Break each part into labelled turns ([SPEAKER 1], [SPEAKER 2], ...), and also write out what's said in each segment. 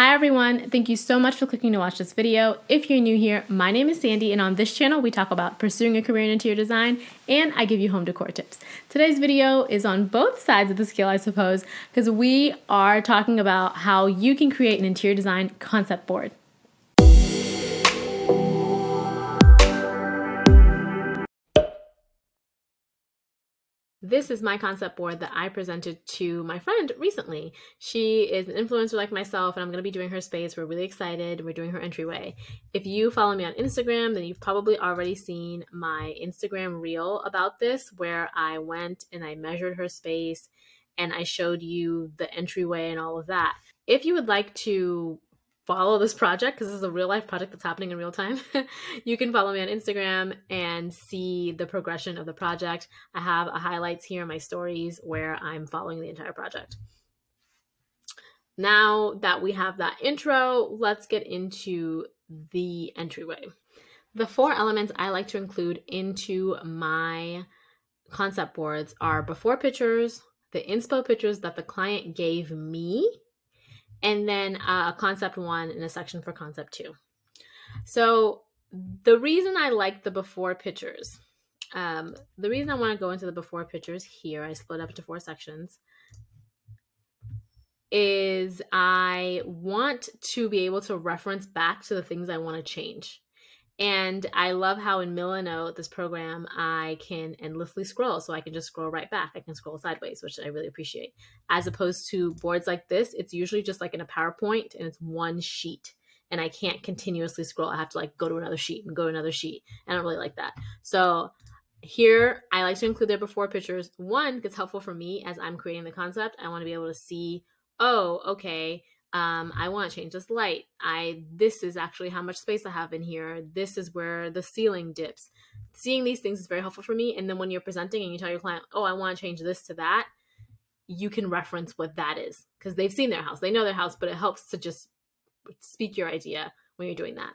[SPEAKER 1] Hi everyone, thank you so much for clicking to watch this video. If you're new here, my name is Sandy and on this channel we talk about pursuing a career in interior design and I give you home decor tips. Today's video is on both sides of the scale I suppose because we are talking about how you can create an interior design concept board. This is my concept board that I presented to my friend recently. She is an influencer like myself, and I'm going to be doing her space. We're really excited. We're doing her entryway. If you follow me on Instagram, then you've probably already seen my Instagram reel about this, where I went and I measured her space and I showed you the entryway and all of that. If you would like to follow this project because this is a real life project that's happening in real time, you can follow me on Instagram and see the progression of the project. I have a highlights here in my stories where I'm following the entire project. Now that we have that intro, let's get into the entryway. The four elements I like to include into my concept boards are before pictures, the inspo pictures that the client gave me, and then uh, a concept one and a section for concept two. So the reason I like the before pictures, um, the reason I want to go into the before pictures here, I split up into four sections, is I want to be able to reference back to the things I want to change. And I love how in Milanote, this program, I can endlessly scroll. So I can just scroll right back. I can scroll sideways, which I really appreciate. As opposed to boards like this, it's usually just like in a PowerPoint and it's one sheet. And I can't continuously scroll. I have to like go to another sheet and go to another sheet. I don't really like that. So here, I like to include their before pictures. One, it's helpful for me as I'm creating the concept. I want to be able to see, oh, okay, um, I want to change this light. I this is actually how much space I have in here. This is where the ceiling dips. Seeing these things is very helpful for me. And then when you're presenting and you tell your client, "Oh, I want to change this to that," you can reference what that is because they've seen their house, they know their house, but it helps to just speak your idea when you're doing that.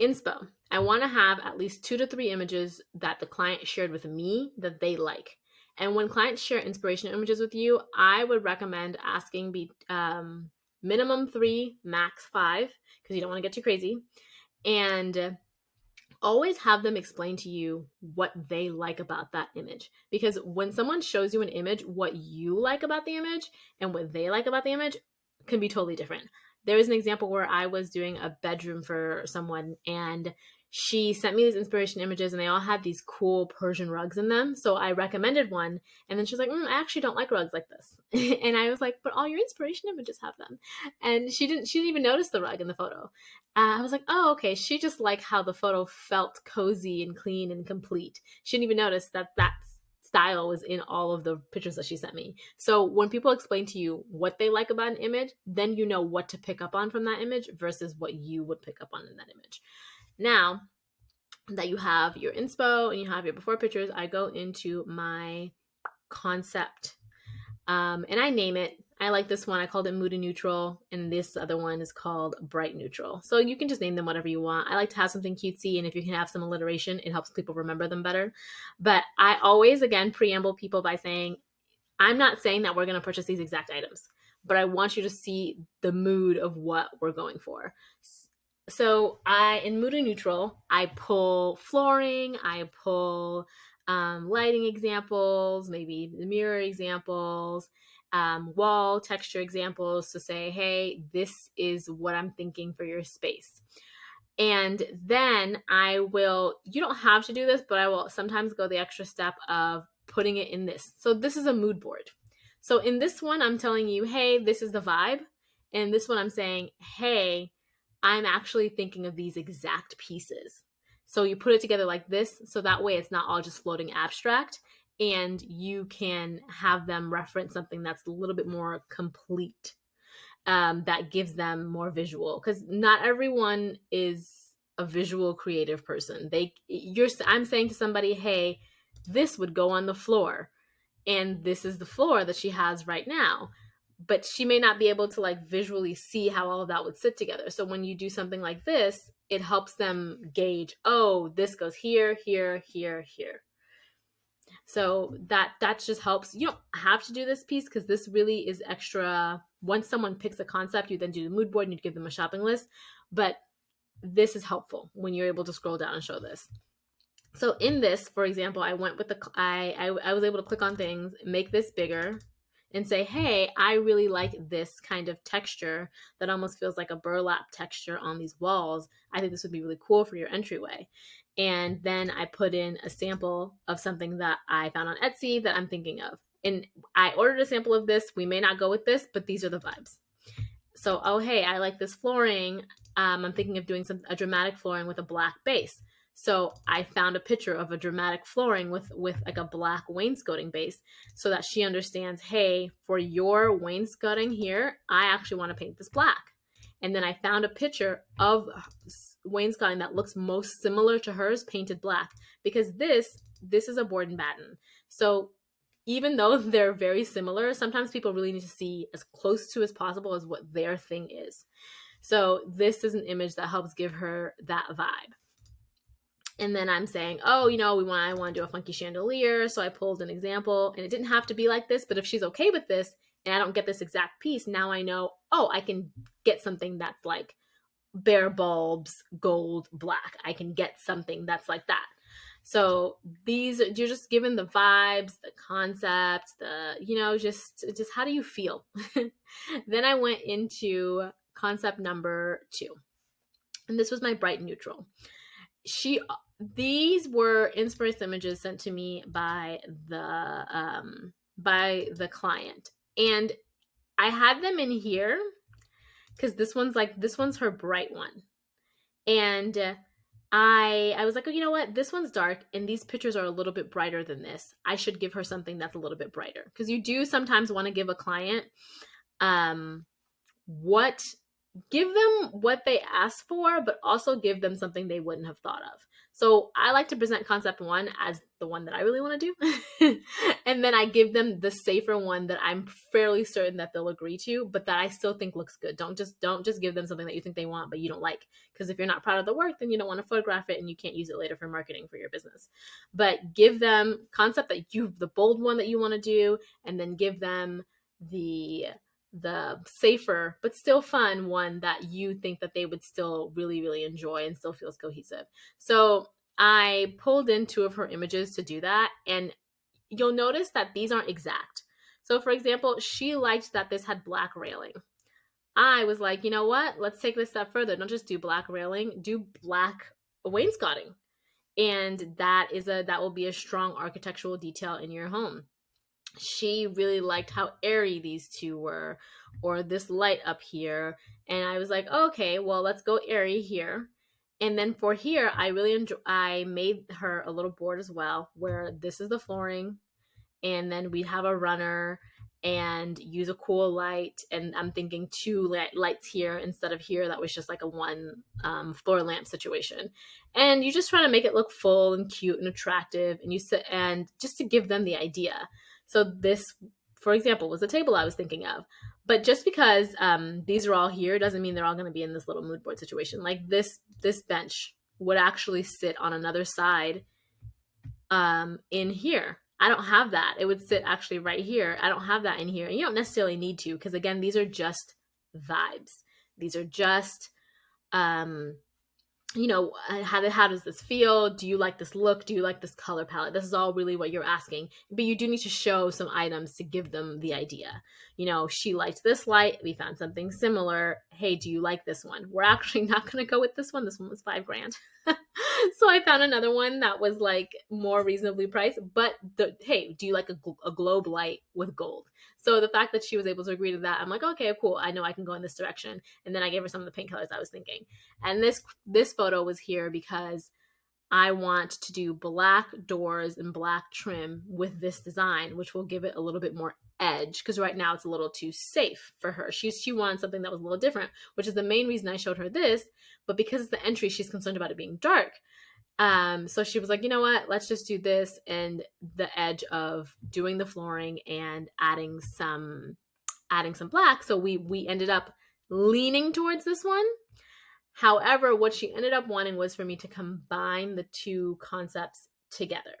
[SPEAKER 1] Inspo. I want to have at least two to three images that the client shared with me that they like. And when clients share inspiration images with you, I would recommend asking be um, minimum three, max five, because you don't want to get too crazy. And always have them explain to you what they like about that image. Because when someone shows you an image, what you like about the image and what they like about the image can be totally different. There was an example where I was doing a bedroom for someone and she sent me these inspiration images and they all had these cool Persian rugs in them. So I recommended one. And then she's like, mm, I actually don't like rugs like this. and I was like, but all your inspiration images have them. And she didn't, she didn't even notice the rug in the photo. Uh, I was like, oh, okay. She just liked how the photo felt cozy and clean and complete. She didn't even notice that that style was in all of the pictures that she sent me. So when people explain to you what they like about an image, then you know what to pick up on from that image versus what you would pick up on in that image. Now that you have your inspo and you have your before pictures, I go into my concept um, and I name it. I like this one. I called it Moody Neutral, and this other one is called Bright Neutral. So you can just name them whatever you want. I like to have something cutesy, and if you can have some alliteration, it helps people remember them better. But I always, again, preamble people by saying, I'm not saying that we're going to purchase these exact items, but I want you to see the mood of what we're going for so I in Moody Neutral, I pull flooring, I pull um, lighting examples, maybe the mirror examples, um, wall texture examples to say, hey, this is what I'm thinking for your space. And then I will, you don't have to do this, but I will sometimes go the extra step of putting it in this. So this is a mood board. So in this one, I'm telling you, hey, this is the vibe. And this one, I'm saying, hey, I'm actually thinking of these exact pieces. So you put it together like this, so that way it's not all just floating abstract, and you can have them reference something that's a little bit more complete. Um, that gives them more visual because not everyone is a visual creative person. They you're I'm saying to somebody, hey, this would go on the floor, and this is the floor that she has right now but she may not be able to like visually see how all of that would sit together. So when you do something like this, it helps them gauge, oh, this goes here, here, here, here. So that that just helps. You don't have to do this piece because this really is extra once someone picks a concept, you then do the mood board and you give them a shopping list. But this is helpful when you're able to scroll down and show this. So in this, for example, I went with the I, I I was able to click on things, make this bigger, and say, hey, I really like this kind of texture that almost feels like a burlap texture on these walls. I think this would be really cool for your entryway. And then I put in a sample of something that I found on Etsy that I'm thinking of. And I ordered a sample of this. We may not go with this, but these are the vibes. So, oh, hey, I like this flooring. Um, I'm thinking of doing some a dramatic flooring with a black base. So I found a picture of a dramatic flooring with with like a black wainscoting base so that she understands, hey, for your wainscoting here, I actually want to paint this black. And then I found a picture of wainscoting that looks most similar to hers painted black because this this is a board and batten. So even though they're very similar, sometimes people really need to see as close to as possible as what their thing is. So this is an image that helps give her that vibe and then I'm saying, oh, you know, we want I want to do a funky chandelier, so I pulled an example, and it didn't have to be like this, but if she's okay with this, and I don't get this exact piece, now I know, oh, I can get something that's like bare bulbs, gold, black. I can get something that's like that. So these you're just given the vibes, the concepts, the you know, just just how do you feel? then I went into concept number 2. And this was my bright neutral. She these were inspiration images sent to me by the um by the client. And i had them in here because this one's like this one's her bright one. And i i was like oh you know what? This one's dark and these pictures are a little bit brighter than this. I should give her something that's a little bit brighter. Because you do sometimes want to give a client um what give them what they ask for but also give them something they wouldn't have thought of so I like to present concept one as the one that I really want to do. and then I give them the safer one that I'm fairly certain that they'll agree to, but that I still think looks good. Don't just don't just give them something that you think they want but you don't like. Because if you're not proud of the work, then you don't want to photograph it and you can't use it later for marketing for your business. But give them concept that you the bold one that you want to do, and then give them the the safer but still fun one that you think that they would still really really enjoy and still feels cohesive. So i pulled in two of her images to do that and you'll notice that these aren't exact. So for example she liked that this had black railing. I was like you know what? Let's take this step further. Don't just do black railing do black wainscoting. And that is a that will be a strong architectural detail in your home she really liked how airy these two were or this light up here. And i was like okay well let's go airy here. And then for here i really enjoy i made her a little board as well where this is the flooring and then we have a runner and use a cool light and i'm thinking two lights here instead of here. That was just like a one um, floor lamp situation. And you just try to make it look full and cute and attractive and you sit and just to give them the idea so this, for example, was the table I was thinking of. But just because um, these are all here doesn't mean they're all going to be in this little mood board situation. Like this, this bench would actually sit on another side um, in here. I don't have that. It would sit actually right here. I don't have that in here. And you don't necessarily need to because again, these are just vibes. These are just um you know uh, how, how does this feel? Do you like this look? Do you like this color palette? This is all really what you're asking but you do need to show some items to give them the idea. You know she liked this light we found something similar. Hey do you like this one? We're actually not going to go with this one. This one was five grand so i found another one that was like more reasonably priced but the hey do you like a, a globe light with gold so the fact that she was able to agree to that, I'm like, okay, cool. I know I can go in this direction. And then I gave her some of the paint colors I was thinking. And this this photo was here because I want to do black doors and black trim with this design, which will give it a little bit more edge because right now it's a little too safe for her. She she wanted something that was a little different, which is the main reason I showed her this. But because it's the entry, she's concerned about it being dark. Um, so she was like, you know what? Let's just do this and the edge of doing the flooring and adding some adding some black. So we we ended up leaning towards this one. However, what she ended up wanting was for me to combine the two concepts together.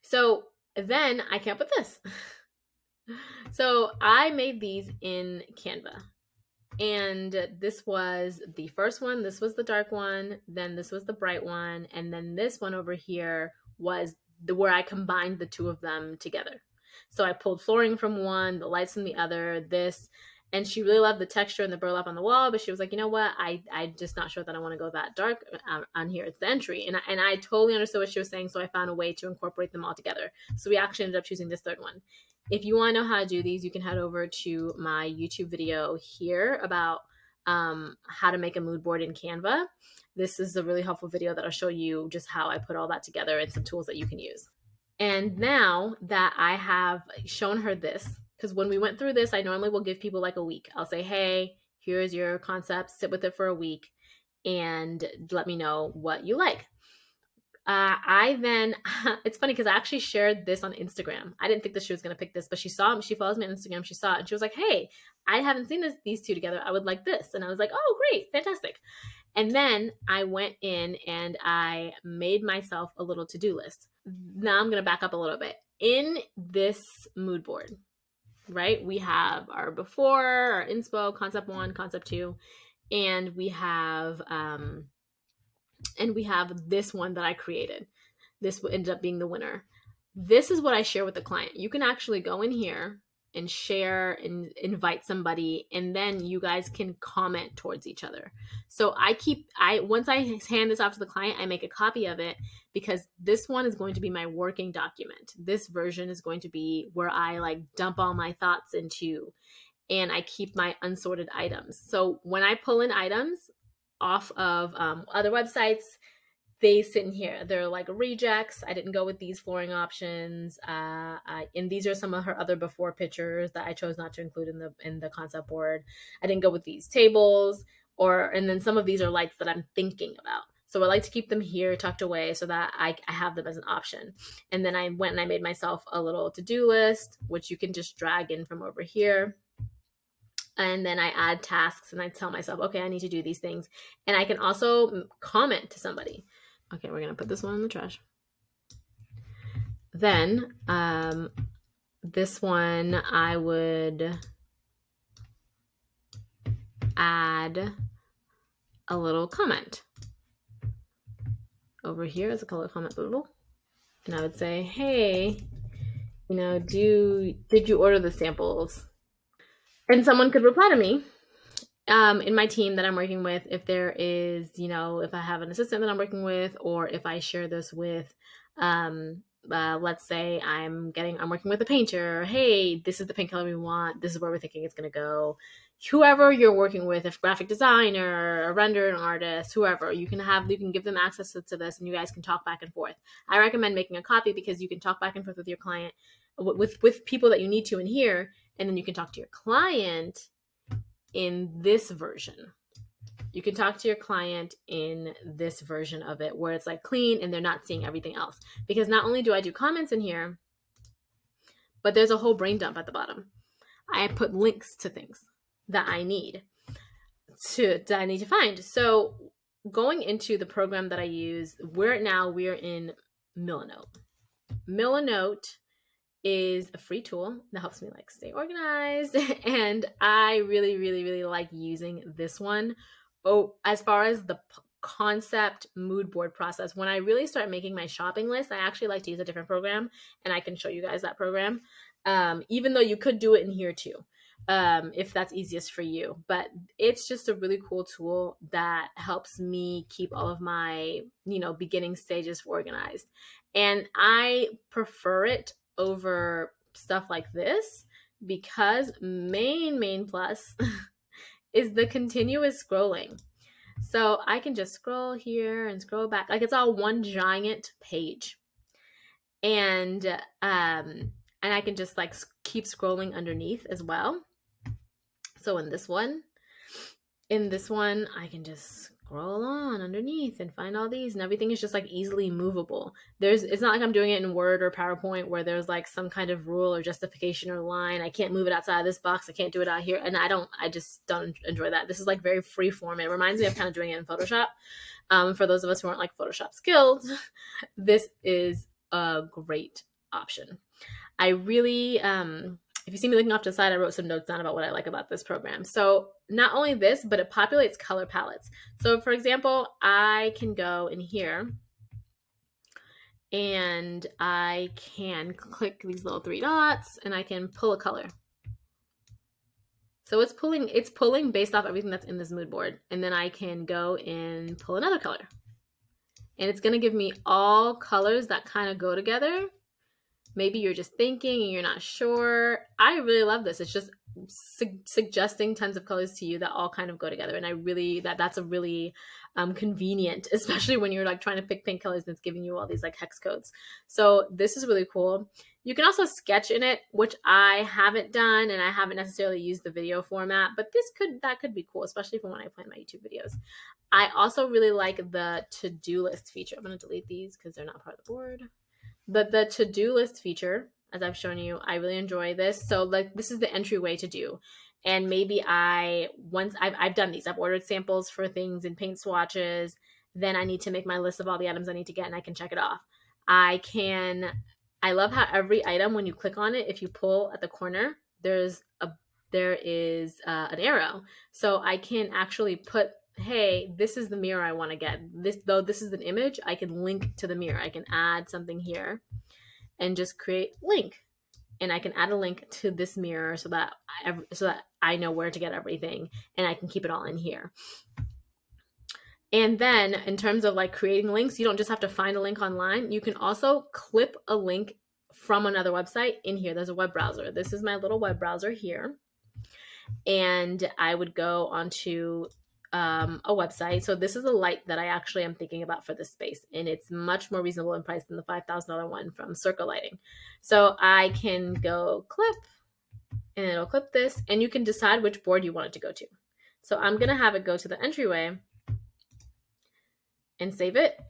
[SPEAKER 1] So then I came up with this. So I made these in Canva. And this was the first one. This was the dark one. Then this was the bright one. And then this one over here was the where I combined the two of them together. So I pulled flooring from one, the lights from the other, this, and she really loved the texture and the burlap on the wall. But she was like, you know what? I I'm just not sure that I want to go that dark uh, on here. It's the entry, and I, and I totally understood what she was saying. So I found a way to incorporate them all together. So we actually ended up choosing this third one. If you want to know how to do these, you can head over to my YouTube video here about um, how to make a mood board in Canva. This is a really helpful video that'll show you just how I put all that together and some tools that you can use. And now that I have shown her this, because when we went through this, I normally will give people like a week. I'll say, hey, here's your concept, sit with it for a week, and let me know what you like. Uh, I then, it's funny because I actually shared this on Instagram. I didn't think that she was going to pick this, but she saw, she follows me on Instagram. She saw it and she was like, hey, I haven't seen this, these two together. I would like this. And I was like, oh, great, fantastic. And then I went in and I made myself a little to do list. Now I'm going to back up a little bit. In this mood board, right, we have our before, our inspo, concept one, concept two, and we have, um, and we have this one that I created. This ended up being the winner. This is what I share with the client. You can actually go in here and share and invite somebody and then you guys can comment towards each other. So i keep i once i hand this off to the client i make a copy of it because this one is going to be my working document. This version is going to be where i like dump all my thoughts into and i keep my unsorted items. So when i pull in items off of um, other websites they sit in here. They're like rejects. I didn't go with these flooring options. Uh, I, and these are some of her other before pictures that I chose not to include in the in the concept board. I didn't go with these tables, or and then some of these are lights that I'm thinking about. So I like to keep them here tucked away so that I, I have them as an option. And then I went and I made myself a little to do list, which you can just drag in from over here and then I add tasks and I tell myself, okay, I need to do these things. And I can also comment to somebody. Okay, we're gonna put this one in the trash. Then, um, this one I would add a little comment. Over here is a color comment bubble. And I would say, hey, you know, do did you order the samples? And someone could reply to me um, in my team that I'm working with, if there is, you know, if I have an assistant that I'm working with, or if I share this with, um, uh, let's say I'm getting, I'm working with a painter. Hey, this is the paint color we want. This is where we're thinking it's going to go. Whoever you're working with, if graphic designer, a render, an artist, whoever, you can have, you can give them access to, to this, and you guys can talk back and forth. I recommend making a copy because you can talk back and forth with your client, with with people that you need to in here, and then you can talk to your client in this version. You can talk to your client in this version of it where it's like clean and they're not seeing everything else. Because not only do I do comments in here, but there's a whole brain dump at the bottom. I put links to things that I need to that I need to find. So going into the program that I use, we're now we're in Milanote. Milanote is a free tool that helps me like stay organized. And i really really really like using this one. Oh as far as the p- concept mood board process when i really start making my shopping list i actually like to use a different program and i can show you guys that program. Um, even though you could do it in here too um, if that's easiest for you. But it's just a really cool tool that helps me keep all of my you know beginning stages organized. And i prefer it over stuff like this because main main plus is the continuous scrolling. So I can just scroll here and scroll back like it's all one giant page. And um and I can just like keep scrolling underneath as well. So in this one, in this one, I can just scroll on underneath and find all these and everything is just like easily movable. There's it's not like i'm doing it in word or powerpoint where there's like some kind of rule or justification or line. I can't move it outside of this box. I can't do it out here. And i don't i just don't enjoy that. This is like very free form. It reminds me of kind of doing it in photoshop. Um, for those of us who aren't like photoshop skilled this is a great option. I really um if you see me looking off to the side, I wrote some notes down about what I like about this program. So not only this, but it populates color palettes. So for example, I can go in here and I can click these little three dots and I can pull a color. So it's pulling it's pulling based off everything that's in this mood board. And then I can go and pull another color. And it's going to give me all colors that kind of go together maybe you're just thinking and you're not sure. I really love this. It's just su- suggesting tons of colors to you that all kind of go together. And I really that that's a really um, convenient, especially when you're like trying to pick paint colors and it's giving you all these like hex codes. So this is really cool. You can also sketch in it, which I haven't done and I haven't necessarily used the video format, but this could that could be cool, especially for when I plan my YouTube videos. I also really like the to-do list feature. I'm going to delete these because they're not part of the board. But the to-do list feature, as I've shown you, I really enjoy this. So like this is the entryway to do. And maybe I once I've I've done these. I've ordered samples for things and paint swatches. Then I need to make my list of all the items I need to get and I can check it off. I can I love how every item when you click on it, if you pull at the corner, there's a there is uh, an arrow. So I can actually put hey, this is the mirror I want to get. This though this is an image, I can link to the mirror. I can add something here and just create link. And I can add a link to this mirror so that I, so that I know where to get everything and I can keep it all in here. And then in terms of like creating links, you don't just have to find a link online. You can also clip a link from another website in here. There's a web browser. This is my little web browser here. And I would go onto um, a website. So this is a light that I actually am thinking about for this space, and it's much more reasonable in price than the five thousand dollar one from Circa Lighting. So I can go clip, and it'll clip this, and you can decide which board you want it to go to. So I'm gonna have it go to the entryway and save it.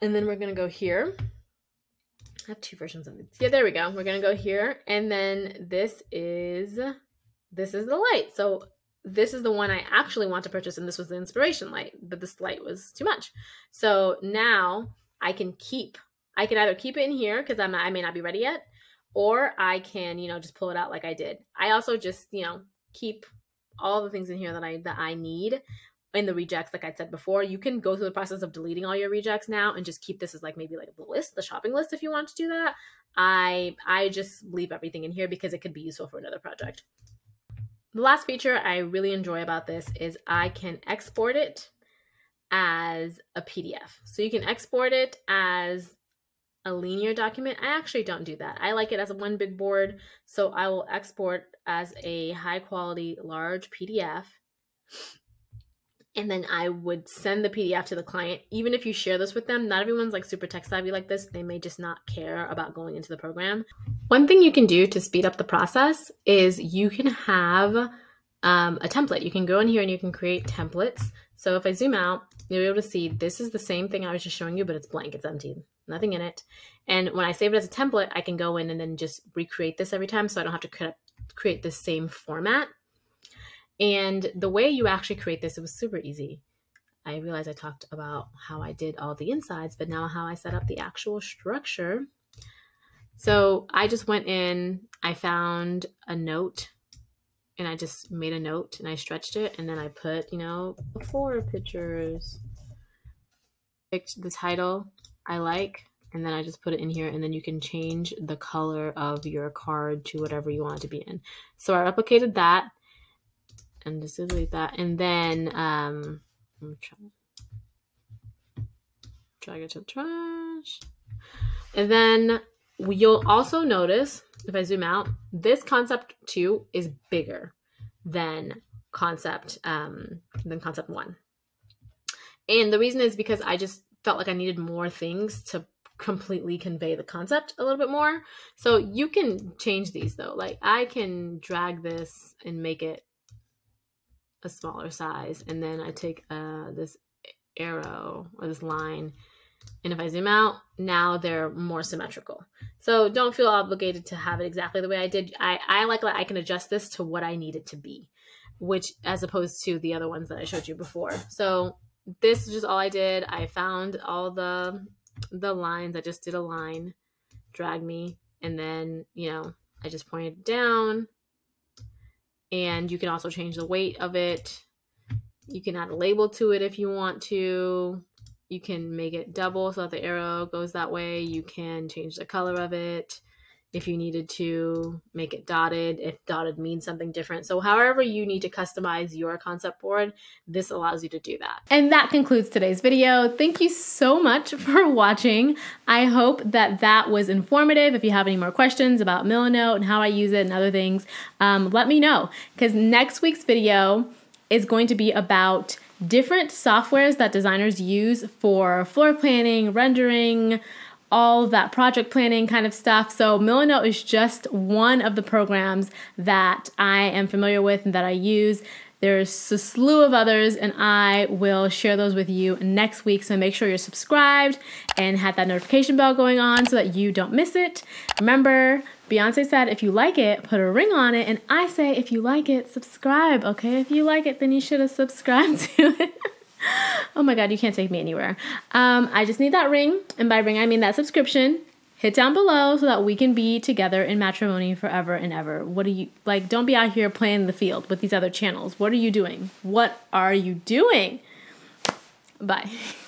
[SPEAKER 1] And then we're gonna go here. I have two versions of it. Yeah, there we go. We're gonna go here, and then this is this is the light. So this is the one I actually want to purchase, and this was the inspiration light, but this light was too much. So now I can keep, I can either keep it in here because I may not be ready yet, or I can, you know, just pull it out like I did. I also just, you know, keep all the things in here that I that I need in the rejects like i said before you can go through the process of deleting all your rejects now and just keep this as like maybe like the list the shopping list if you want to do that i i just leave everything in here because it could be useful for another project the last feature I really enjoy about this is I can export it as a PDF. So you can export it as a linear document. I actually don't do that. I like it as a one big board. So I will export as a high quality large PDF and then I would send the PDF to the client. Even if you share this with them, not everyone's like super tech savvy like this. They may just not care about going into the program. One thing you can do to speed up the process is you can have um, a template. You can go in here and you can create templates. So if I zoom out, you'll be able to see this is the same thing I was just showing you, but it's blank, it's empty, nothing in it. And when I save it as a template, I can go in and then just recreate this every time so I don't have to create the same format. And the way you actually create this, it was super easy. I realized I talked about how I did all the insides, but now how I set up the actual structure. So I just went in, I found a note and I just made a note and I stretched it and then I put, you know, before pictures. Picked the title I like and then I just put it in here and then you can change the color of your card to whatever you want it to be in. So I replicated that and just delete that. And then um I'm trying drag it to the trash. And then you'll also notice if I zoom out, this concept two is bigger than concept um than concept one. And the reason is because I just felt like I needed more things to completely convey the concept a little bit more. So you can change these though. Like I can drag this and make it a smaller size and then I take uh, this arrow or this line and if I zoom out now they're more symmetrical. So don't feel obligated to have it exactly the way I did. I, I like that I can adjust this to what I need it to be which as opposed to the other ones that I showed you before. So this is just all I did. I found all the the lines. I just did a line drag me and then, you know, I just pointed down. And you can also change the weight of it. You can add a label to it if you want to. You can make it double so that the arrow goes that way. You can change the color of it if you needed to make it dotted, if dotted means something different. So, however, you need to customize your concept board, this allows you to do that.
[SPEAKER 2] And that concludes today's video. Thank you so much for watching. I hope that that was informative. If you have any more questions about Milanote and how I use it and other things, um, let me know because next week's video is going to be about different softwares that designers use for floor planning, rendering, all that project planning kind of stuff. So Milanote is just one of the programs that I am familiar with and that I use. There's a slew of others, and I will share those with you next week. So make sure you're subscribed and have that notification bell going on so that you don't miss it. Remember, Beyonce said, if you like it, put a ring on it. And I say, if you like it, subscribe. Okay, if you like it, then you should have subscribed to it. oh my god, you can't take me anywhere. Um, I just need that ring, and by ring I mean that subscription. Hit down below so that we can be together in matrimony forever and ever. What are you like? Don't be out here playing the field with these other channels. What are you doing? What are you doing? Bye.